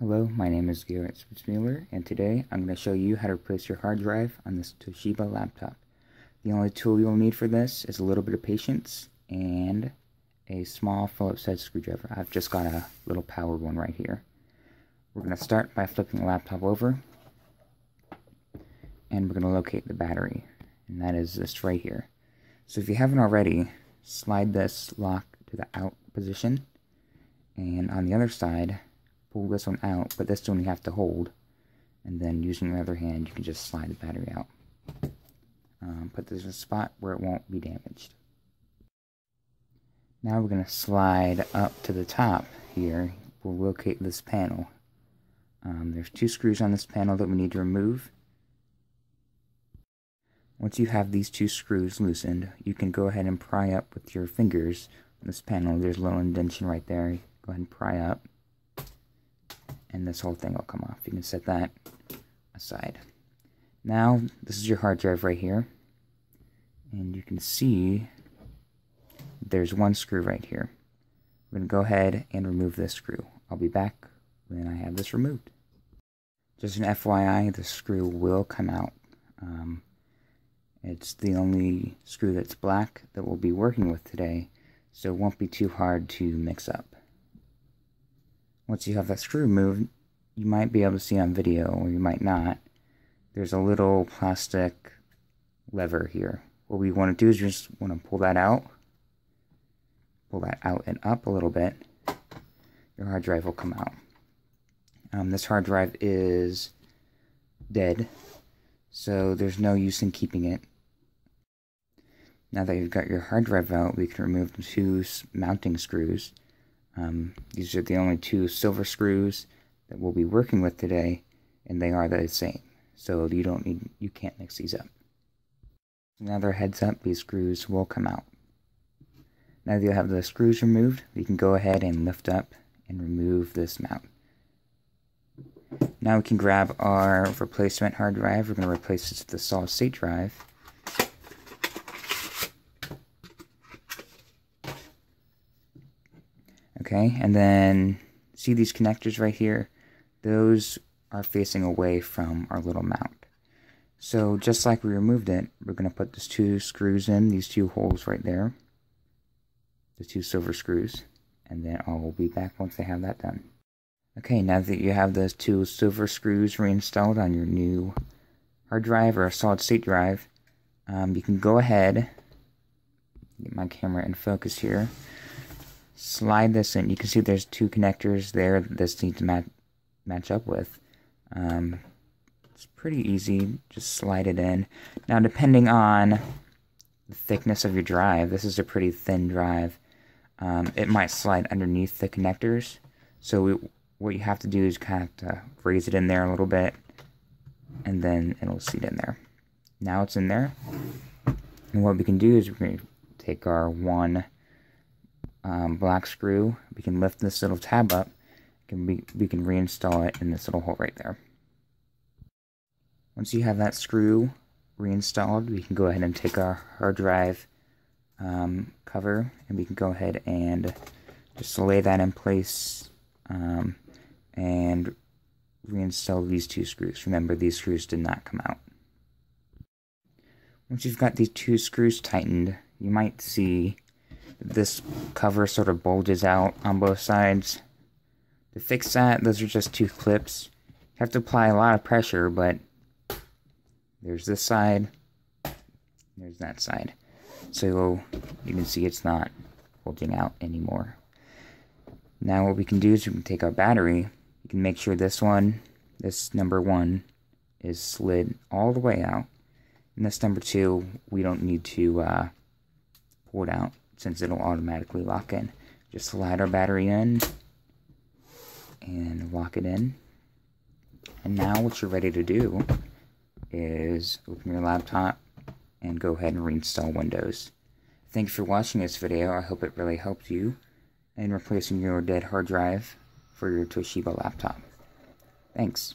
Hello, my name is Garrett Spitzmuller, and today I'm going to show you how to replace your hard drive on this Toshiba laptop. The only tool you'll need for this is a little bit of patience and a small Phillips head screwdriver. I've just got a little powered one right here. We're going to start by flipping the laptop over, and we're going to locate the battery, and that is this right here. So if you haven't already, slide this lock to the out position, and on the other side, pull this one out, but this one you have to hold. And then using your other hand, you can just slide the battery out. Um, put this in a spot where it won't be damaged. Now we're going to slide up to the top here. We'll locate this panel. Um, there's two screws on this panel that we need to remove. Once you have these two screws loosened, you can go ahead and pry up with your fingers on this panel. There's a little indentation right there. Go ahead and pry up and this whole thing will come off. You can set that aside. Now, this is your hard drive right here, and you can see there's one screw right here. I'm going to go ahead and remove this screw. I'll be back when I have this removed. Just an FYI, the screw will come out. Um, it's the only screw that's black that we'll be working with today, so it won't be too hard to mix up. Once you have that screw moved, you might be able to see on video, or you might not. There's a little plastic lever here. What we want to do is just want to pull that out. Pull that out and up a little bit. Your hard drive will come out. Um, this hard drive is dead, so there's no use in keeping it. Now that you've got your hard drive out, we can remove the two mounting screws. Um, these are the only two silver screws that we'll be working with today, and they are the same. So you don't need, you can't mix these up. Another heads up, these screws will come out. Now that you have the screws removed, we can go ahead and lift up and remove this mount. Now we can grab our replacement hard drive. We're going to replace this with the solid state drive. Okay, and then see these connectors right here? Those are facing away from our little mount. So just like we removed it, we're going to put these two screws in, these two holes right there. The two silver screws. And then I will be back once I have that done. Okay, now that you have those two silver screws reinstalled on your new hard drive or a solid state drive, um, you can go ahead, get my camera in focus here, slide this in. You can see there's two connectors there that this needs to match, match up with. Um, it's pretty easy, just slide it in. Now depending on the thickness of your drive, this is a pretty thin drive, um, it might slide underneath the connectors. So we, what you have to do is kind of to raise it in there a little bit, and then it'll seat in there. Now it's in there, and what we can do is we're going to take our one um, black screw. We can lift this little tab up. Can we, we can reinstall it in this little hole right there. Once you have that screw reinstalled, we can go ahead and take our hard drive um, cover and we can go ahead and just lay that in place um, and reinstall these two screws. Remember, these screws did not come out. Once you've got these two screws tightened, you might see this cover sort of bulges out on both sides. To fix that, those are just two clips. You have to apply a lot of pressure, but there's this side, there's that side. So you can see it's not bulging out anymore. Now what we can do is we can take our battery, you can make sure this one, this number one, is slid all the way out. And this number two, we don't need to uh, pull it out since it'll automatically lock in. Just slide our battery in and lock it in. And now what you're ready to do is open your laptop and go ahead and reinstall Windows. Thank you for watching this video. I hope it really helped you in replacing your dead hard drive for your Toshiba laptop. Thanks.